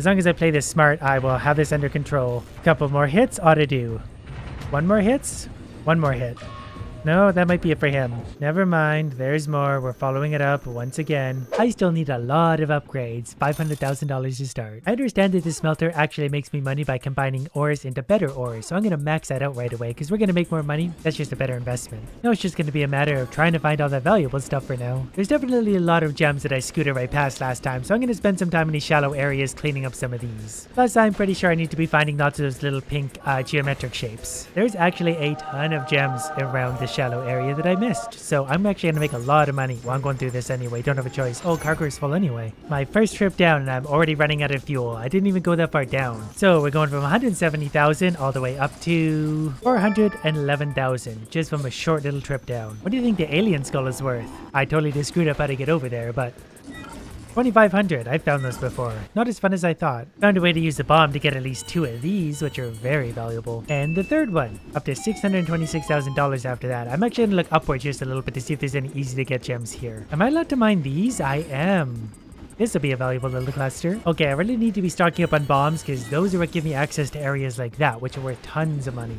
As long as I play this smart, I will have this under control. A couple more hits ought to do. One more hits? One more hit. No, that might be it for him. Never mind, there's more. We're following it up once again. I still need a lot of upgrades, $500,000 to start. I understand that this smelter actually makes me money by combining ores into better ores, so I'm going to max that out right away because we're going to make more money. That's just a better investment. Now it's just going to be a matter of trying to find all that valuable stuff for now. There's definitely a lot of gems that I scooted right past last time, so I'm going to spend some time in these shallow areas cleaning up some of these. Plus, I'm pretty sure I need to be finding lots of those little pink uh, geometric shapes. There's actually a ton of gems around this shallow area that I missed. So I'm actually to make a lot of money. Well, I'm going through this anyway. Don't have a choice. Oh, cargo is full anyway. My first trip down and I'm already running out of fuel. I didn't even go that far down. So we're going from 170,000 all the way up to 411,000 just from a short little trip down. What do you think the alien skull is worth? I totally just screwed up how to get over there, but 2500, I've found those before. Not as fun as I thought. Found a way to use the bomb to get at least two of these, which are very valuable. And the third one, up to $626,000 after that. I'm actually gonna look upwards just a little bit to see if there's any easy to get gems here. Am I allowed to mine these? I am. This will be a valuable little cluster. Okay, I really need to be stocking up on bombs because those are what give me access to areas like that, which are worth tons of money.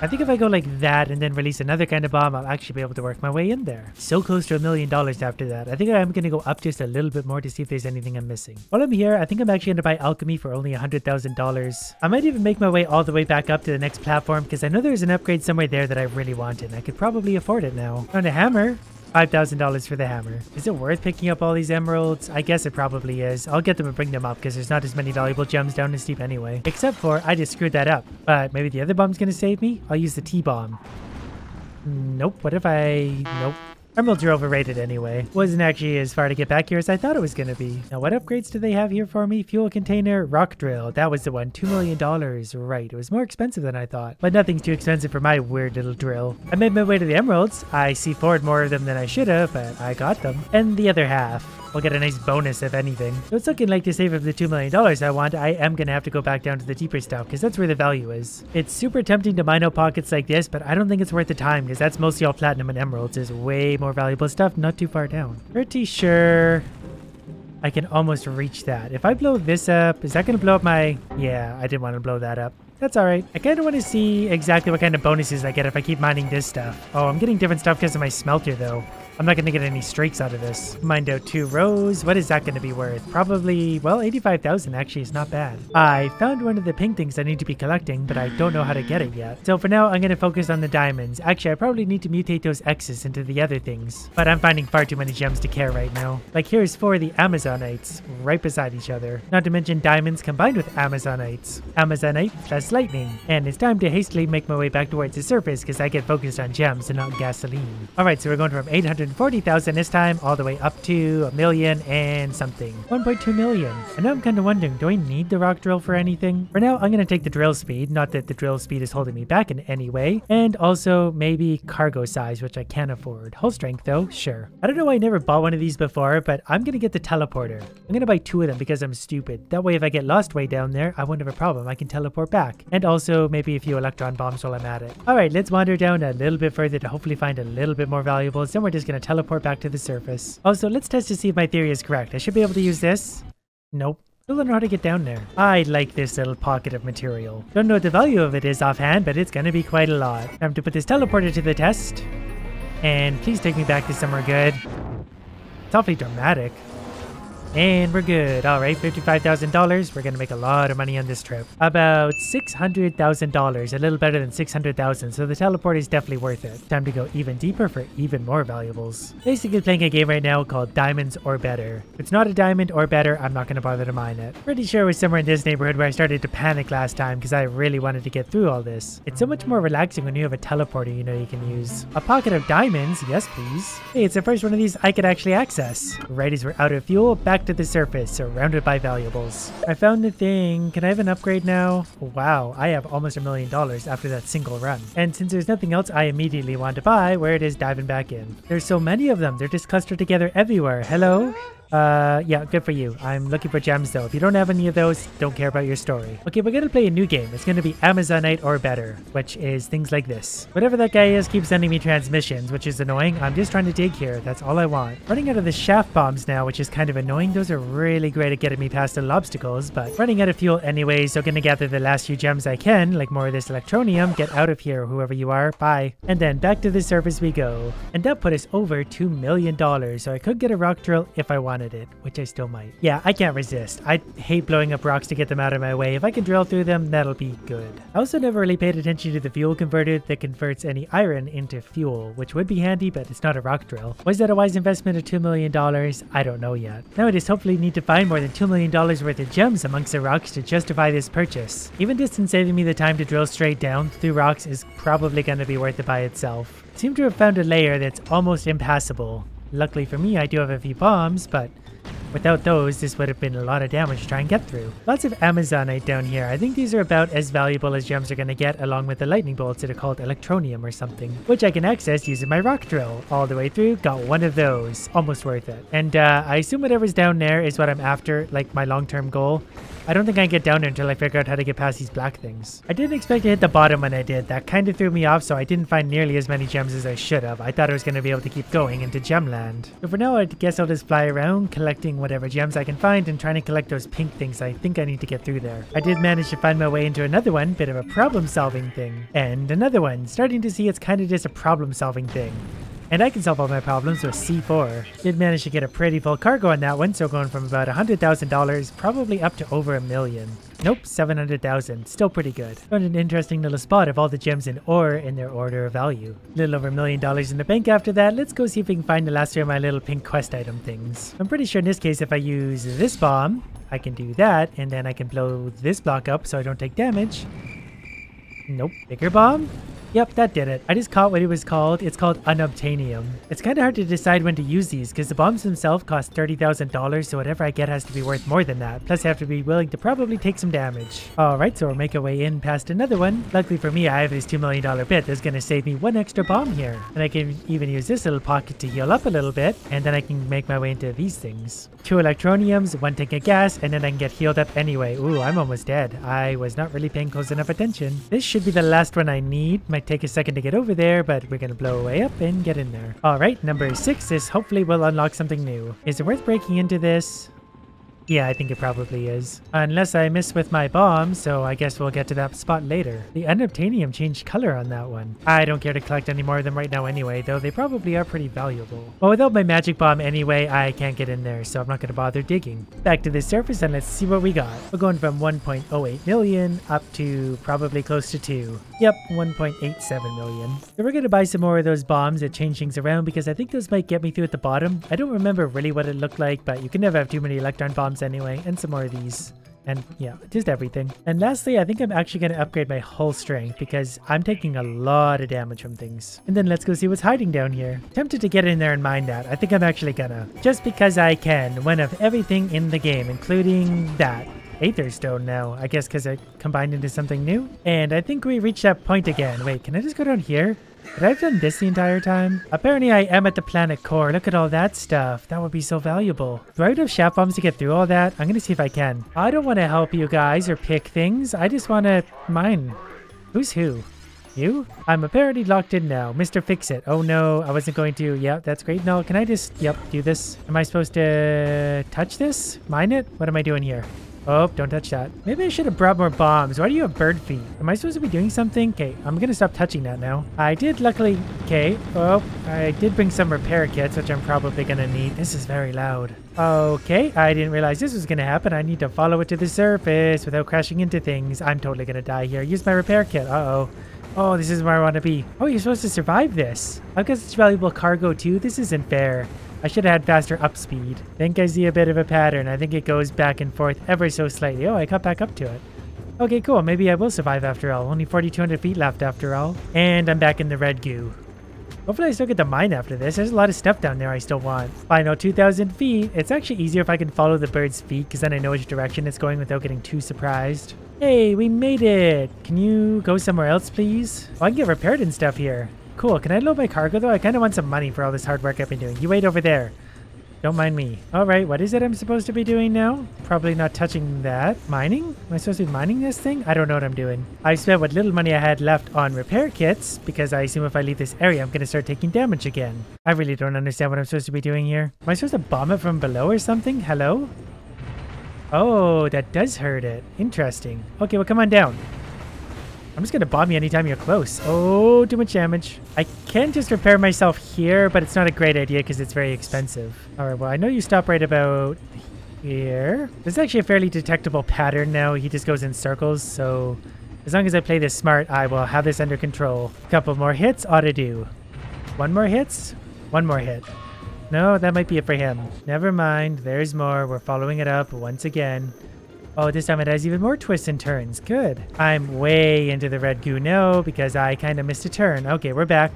I think if I go like that and then release another kind of bomb, I'll actually be able to work my way in there. So close to a million dollars after that. I think I'm to go up just a little bit more to see if there's anything I'm missing. While I'm here, I think I'm actually to buy alchemy for only $100,000. I might even make my way all the way back up to the next platform because I know there's an upgrade somewhere there that I really want and I could probably afford it now. Found a hammer. $5,000 for the hammer. Is it worth picking up all these emeralds? I guess it probably is. I'll get them and bring them up because there's not as many valuable gems down this deep anyway. Except for I just screwed that up. But maybe the other bomb's to save me? I'll use the T-bomb. Nope. What if I... Nope. Emeralds are overrated anyway. Wasn't actually as far to get back here as I thought it was to be. Now, what upgrades do they have here for me? Fuel container, rock drill. That was the one. $2 million. Right. It was more expensive than I thought. But nothing's too expensive for my weird little drill. I made my way to the emeralds. I see forward more of them than I should have, but I got them. And the other half. We'll get a nice bonus if anything. So it's looking like to save up the $2 million I want, I am going to have to go back down to the deeper stuff because that's where the value is. It's super tempting to mine out pockets like this, but I don't think it's worth the time because that's mostly all platinum and emeralds. There's way more valuable stuff not too far down. Pretty sure I can almost reach that. If I blow this up, is that going to blow up my... Yeah, I didn't want to blow that up. That's alright. I kind of want to see exactly what kind of bonuses I get if I keep mining this stuff. Oh, I'm getting different stuff because of my smelter though. I'm not going to get any streaks out of this. Out two rows. What is that going to be worth? Probably, well, 85,000 actually is not bad. I found one of the pink things I need to be collecting, but I don't know how to get it yet. So for now, I'm going to focus on the diamonds. Actually, I probably need to mutate those X's into the other things, but I'm finding far too many gems to care right now. Like here's four of the Amazonites right beside each other. Not to mention diamonds combined with Amazonites. Amazonite plus lightning. And it's time to hastily make my way back towards the surface because I get focused on gems and not gasoline. Alright, so we're going from 800 140,000 this time, all the way up to a million and something. 1.2 million. And now I'm kind of wondering, do I need the rock drill for anything? For now, I'm going to take the drill speed, not that the drill speed is holding me back in any way, and also maybe cargo size, which I can afford. Hull strength though, sure. I don't know why I never bought one of these before, but I'm going to get the teleporter. I'm going to buy two of them because I'm stupid. That way if I get lost way down there, I won't have a problem. I can teleport back. And also maybe a few electron bombs while I'm at it. Alright, let's wander down a little bit further to hopefully find a little bit more valuables. Then we're just going to teleport back to the surface. Also, let's test to see if my theory is correct. I should be able to use this. Nope. Still don't know how to get down there. I like this little pocket of material. Don't know what the value of it is offhand, but it's gonna be quite a lot. Have to put this teleporter to the test. And please take me back to somewhere good. It's awfully dramatic. And we're good. All right, $55,000. We're going to make a lot of money on this trip. About $600,000, a little better than 600,000. So the teleport is definitely worth it. Time to go even deeper for even more valuables. Basically playing a game right now called Diamonds or Better. If it's not a diamond or better, I'm not going to bother to mine it. Pretty sure it was somewhere in this neighborhood where I started to panic last time because I really wanted to get through all this. It's so much more relaxing when you have a teleporter you know you can use. A pocket of diamonds, yes please. Hey, it's the first one of these I could actually access. Right as we're out of fuel, back back to the surface, surrounded by valuables. I found the thing. Can I have an upgrade now? Wow, I have almost a million dollars after that single run. And since there's nothing else I immediately want to buy, where it is diving back in. There's so many of them. They're just clustered together everywhere. Hello? Uh, yeah, good for you. I'm looking for gems though. If you don't have any of those, don't care about your story. Okay, we're gonna play a new game. It's gonna be Amazonite or better, which is things like this. Whatever that guy is keeps sending me transmissions, which is annoying. I'm just trying to dig here. That's all I want. Running out of the shaft bombs now, which is kind of annoying. Those are really great at getting me past little obstacles, but running out of fuel anyway, so gonna gather the last few gems I can, like more of this electronium. Get out of here, whoever you are. Bye. And then back to the surface we go. And that put us over $2 million, so I could get a rock drill if I wanted it, which I still might. Yeah, I can't resist. I hate blowing up rocks to get them out of my way. If I can drill through them, that'll be good. I also never really paid attention to the fuel converter that converts any iron into fuel, which would be handy, but it's not a rock drill. Was that a wise investment of $2 million? I don't know yet. Now I just hopefully need to find more than $2 million worth of gems amongst the rocks to justify this purchase. Even distance saving me the time to drill straight down through rocks is probably going to be worth it by itself. Seem to have found a layer that's almost impassable. Luckily for me, I do have a few bombs, but Without those, this would have been a lot of damage to try and get through. Lots of Amazonite down here. I think these are about as valuable as gems are going to get along with the lightning bolts that are called electronium or something, which I can access using my rock drill. All the way through, got one of those. Almost worth it. And uh, I assume whatever's down there is what I'm after, like my long-term goal. I don't think I get down there until I figure out how to get past these black things. I didn't expect to hit the bottom when I did. That kind of threw me off, so I didn't find nearly as many gems as I should have. I thought I was going to be able to keep going into Gemland. But for now, I guess I'll just fly around, collecting whatever gems I can find and trying to collect those pink things I think I need to get through there. I did manage to find my way into another one, bit of a problem-solving thing. And another one, starting to see it's kind of just a problem-solving thing. And I can solve all my problems with C4. Did manage to get a pretty full cargo on that one, so going from about $100,000 probably up to over a million. Nope, 700,000. Still pretty good. Found an interesting little spot of all the gems and ore in their order of value. Little over a million dollars in the bank after that. Let's go see if we can find the last of my little pink quest item things. I'm pretty sure in this case if I use this bomb, I can do that, and then I can blow this block up so I don't take damage. Nope. Bigger bomb? Yep, that did it. I just caught what it was called. It's called unobtainium. It's kind of hard to decide when to use these because the bombs themselves cost $30,000, so whatever I get has to be worth more than that. Plus, I have to be willing to probably take some damage. Alright, so we'll make our way in past another one. Luckily for me, I have this $2 million bit that's going to save me one extra bomb here. And I can even use this little pocket to heal up a little bit, and then I can make my way into these things. Two electroniums, one tank of gas, and then I can get healed up anyway. Ooh, I'm almost dead. I was not really paying close enough attention. This should be the last one I need. My might take a second to get over there, but we're gonna blow away up and get in there. All right, number six is hopefully we'll unlock something new. Is it worth breaking into this? Yeah, I think it probably is. Unless I miss with my bomb, so I guess we'll get to that spot later. The unobtainium changed color on that one. I don't care to collect any more of them right now anyway, though they probably are pretty valuable. Well, without my magic bomb anyway, I can't get in there, so I'm not going to bother digging. Back to the surface and let's see what we got. We're going from 1.08 million up to probably close to 2. Yep, 1.87 million. So we're going to buy some more of those bombs that change things around because I think those might get me through at the bottom. I don't remember really what it looked like, but you can never have too many electron bombs anyway, and some more of these. And yeah, just everything. And lastly, I think I'm actually going to upgrade my hull strength because I'm taking a lot of damage from things. And then let's go see what's hiding down here. Tempted to get in there and mine that. I think I'm actually gonna. Just because I can. One of everything in the game, including that. Aether Stone now, I guess because it combined into something new. And I think we reached that point again. Wait, can I just go down here? But I've done this the entire time. Apparently I am at the planet core. Look at all that stuff. That would be so valuable. Do I have shaft bombs to get through all that? I'm gonna see if I can. I don't want to help you guys or pick things. I just want to mine. Who's who? You? I'm apparently locked in now. Mr. Fix-It. Oh no, I wasn't going to. Yep, that's great. No, can I just, yep, do this? Am I supposed to touch this? Mine it? What am I doing here? Oh, don't touch that. Maybe I should have brought more bombs. Why do you have bird feet? Am I supposed to be doing something? Okay, I'm gonna stop touching that now. I did luckily... Okay, oh, I did bring some repair kits, which I'm probably gonna need. This is very loud. Okay, I didn't realize this was gonna happen. I need to follow it to the surface without crashing into things. I'm totally gonna die here. Use my repair kit. Uh-oh. Oh, this is where I want to be. Oh, you're supposed to survive this. I guess it's valuable cargo too. This isn't fair. I should have had faster up speed. think I see a bit of a pattern. I think it goes back and forth ever so slightly. Oh, I cut back up to it. Okay, cool. Maybe I will survive after all. Only 4,200 feet left after all. And I'm back in the red goo. Hopefully I still get the mine after this. There's a lot of stuff down there I still want. Final 2,000 feet. It's actually easier if I can follow the bird's feet because then I know which direction it's going without getting too surprised. Hey, we made it. Can you go somewhere else, please? Oh, I can get repaired and stuff here. Cool. Can I load my cargo, though? I kind of want some money for all this hard work I've been doing. You wait over there. Don't mind me. All right, what is it I'm supposed to be doing now? Probably not touching that. Mining? Am I supposed to be mining this thing? I don't know what I'm doing. I spent what little money I had left on repair kits because I assume if I leave this area, I'm going to start taking damage again. I really don't understand what I'm supposed to be doing here. Am I supposed to bomb it from below or something? Hello? Oh, that does hurt it. Interesting. Okay, well, come on down. I'm just going to bomb you anytime you're close. Oh, too much damage. I can just repair myself here, but it's not a great idea because it's very expensive. All right, well, I know you stop right about here. There's actually a fairly detectable pattern now. He just goes in circles, so as long as I play this smart, I will have this under control. A couple more hits ought to do. One more hits? One more hit. No, that might be it for him. Never mind. There's more. We're following it up once again. Oh, this time it has even more twists and turns. Good. I'm way into the red goo now because I kind of missed a turn. Okay, we're back.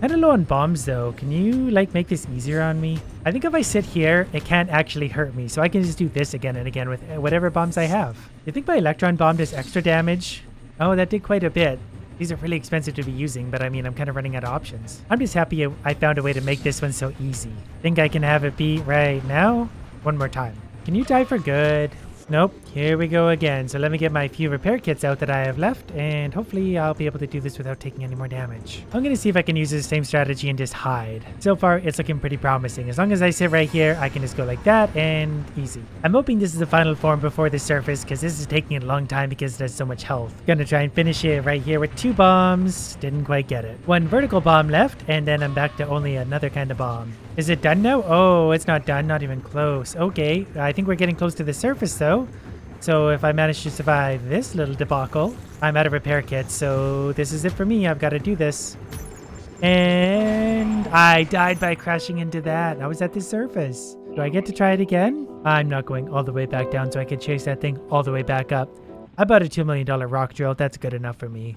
Kind of low on bombs though. Can you like make this easier on me? I think if I sit here, it can't actually hurt me. So I can just do this again and again with uh, whatever bombs I have. You think my electron bomb does extra damage? Oh, that did quite a bit. These are really expensive to be using, but I mean, I'm kind of running out of options. I'm just happy I found a way to make this one so easy. Think I can have it beat right now? One more time. Can you die for good? Nope, here we go again. So let me get my few repair kits out that I have left, and hopefully I'll be able to do this without taking any more damage. I'm to see if I can use the same strategy and just hide. So far, it's looking pretty promising. As long as I sit right here, I can just go like that, and easy. I'm hoping this is the final form before the surface, because this is taking a long time because it has so much health. Gonna try and finish it right here with two bombs. Didn't quite get it. One vertical bomb left, and then I'm back to only another kind of bomb. Is it done now? Oh, it's not done. Not even close. Okay, I think we're getting close to the surface, though. So if I manage to survive this little debacle, I'm out of repair kits, so this is it for me. I've got to do this. And I died by crashing into that. I was at the surface. Do I get to try it again? I'm not going all the way back down so I can chase that thing all the way back up. I bought a $2 million rock drill. That's good enough for me.